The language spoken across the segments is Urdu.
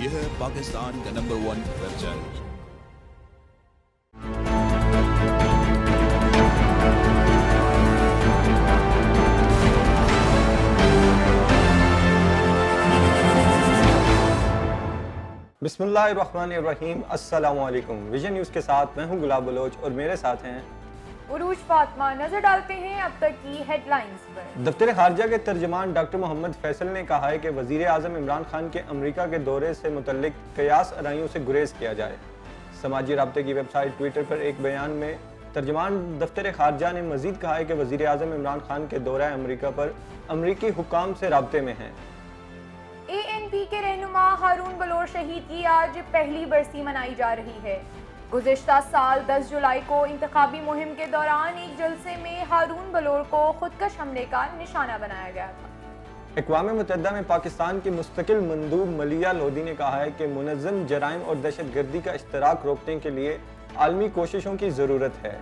یہ ہے پاکستان کا نمبر ون ویب چینل بسم اللہ الرحمن الرحیم، السلام علیکم۔ ویژن نیوز کے ساتھ میں ہوں گلاب بلوچ، اور میرے ساتھ ہیں عروج فاطمہ نظر ڈالتے ہیں اب تک کی ہیڈ لائنز پر۔ دفتر خارجہ کے ترجمان ڈاکٹر محمد فیصل نے کہا ہے کہ وزیر اعظم عمران خان کے امریکہ کے دورے سے متعلق قیاس ارائیوں سے گریز کیا جائے۔ سماجی رابطے کی ویب سائٹ ٹویٹر پر ایک بیان میں ترجمان دفتر خارجہ نے مزید کہا ہے کہ وزیر اعظم عمران خان کے دورہ امریکہ پر امریکی حکام سے رابطے میں ہیں۔ اے این پی کے رہنما ہارون بلور شہید کی آج پہلی برسی منائی جا رہی ہے۔ گزشتہ سال دس جولائی کو انتخابی مہم کے دوران ایک جلسے میں ہارون بلور کو خودکش حملے کا نشانہ بنایا گیا تھا۔ اقوام متحدہ میں پاکستان کی مستقل مندوب ملیہ لودھی نے کہا ہے کہ منظم جرائم اور دہشت گردی کا اشتراک روکنے کے لیے عالمی کوششوں کی ضرورت ہے۔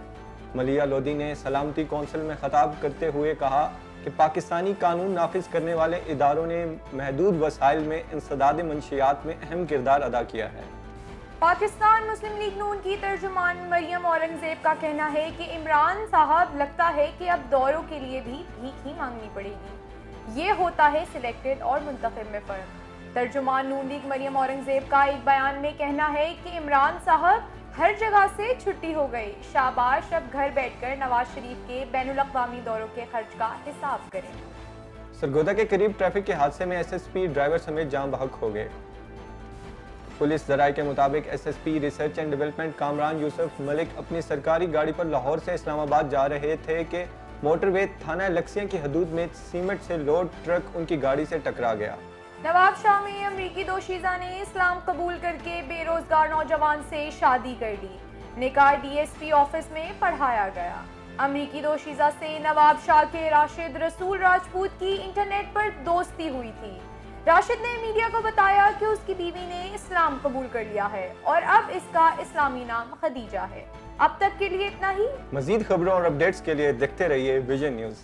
ملیہ لودھی نے سلامتی کونسل میں خطاب کرتے ہوئے کہا کہ پاکستانی قانون نافذ کرنے والے اداروں نے محدود وسائل میں انسداد منشیات میں اہم کردار ادا کیا ہے۔ پاکستان مسلم لیگ نون کی ترجمان مریم اورنگزیب کا کہنا ہے کہ عمران صاحب لگتا ہے کہ اب دوروں کے لیے بھی بھیک ہی مانگنی پڑے گی۔ یہ ہوتا ہے سلیکٹڈ اور منتخب میں فرق۔ ترجمان نون لیگ مریم اورنگزیب کا ایک بیان میں کہنا ہے کہ عمران صاحب ہر جگہ سے چھٹی ہو گئی شاباش اب گھر بیٹھ کر نواز شریف کے بین الاقوامی دوروں کے خرچ کا حساب کریں۔ سرگودا کے قریب ٹریفک کے حادثے میں ایس ایس پی ڈرائیور سمیت جان بحق ہو گئے۔ پولیس ذرائع کے مطابق S S P research and development Kamran Yousaf Malik اپنی سرکاری گاڑی پر لاہور سے اسلام آباد جا رہے تھے کہ موٹر وے تھانہ لکسیاں کی حدود میں سیمٹ سے لوڈ ٹرک ان کی گاڑی سے ٹکرا گیا۔ نواب شاہ میں امریکی دوشیزہ نے اسلام قبول کر کے بے روزگار نوجوان سے شادی کر لی نکاح ڈی ایس پی آفس میں پڑھایا گیا۔ امریکی دوشیزہ سے نواب شاہ کے راشد رسول راجپوت کی انٹرنیٹ پر دوستی ہوئی تھی۔ راشد نے میڈیا کو بتایا کہ اس کی بیوی نے اسلام قبول کر لیا ہے اور اب اس کا اسلامی نام خدیجہ ہے۔ اب تک کے لیے اتنا ہی۔ مزید خبروں اور اپڈیٹس کے لیے دیکھتے رہیے ویژن نیوز